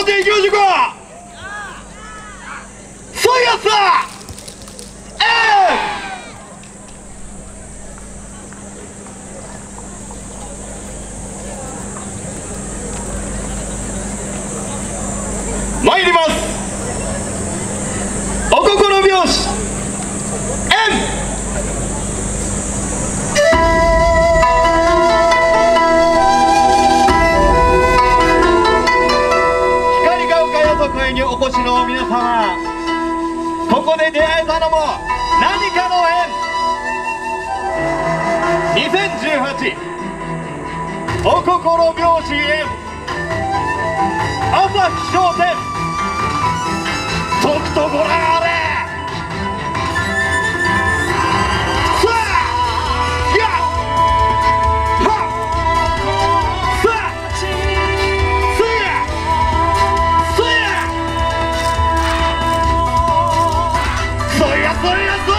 ほんで行きましょうか。そうやさえー参ります。のも何かの縁。2018お心拍子縁朝日商店とくとご覧。そ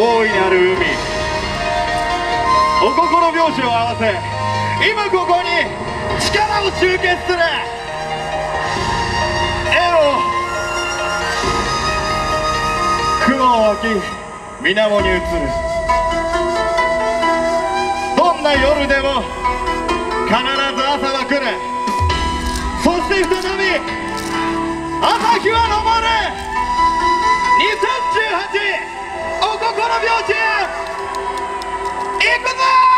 大いなる海。お心拍子を合わせ今ここに力を集結する。絵を。雲を湧き水面に映る。どんな夜でも必ず朝は来る。そして再び朝日は昇る。2018お心拍子行くぞせ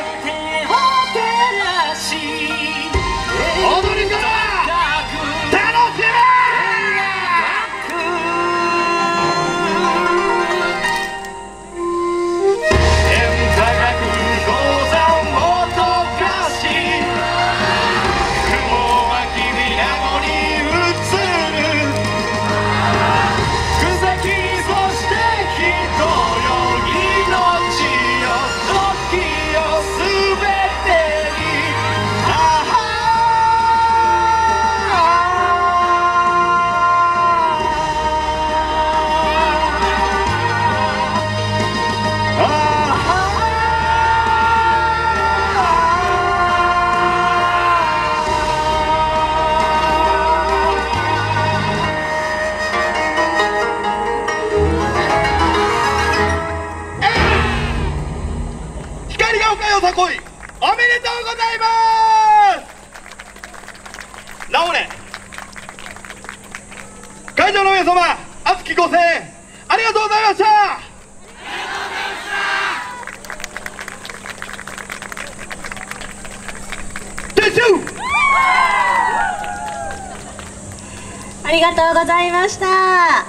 まさこいおめでとうございますなおね会場の皆様熱きご声援ありがとうございましたありがとうございました。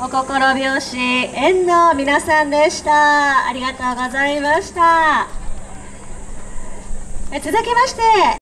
お心拍子縁の皆さんでした。ありがとうございました。続きまして、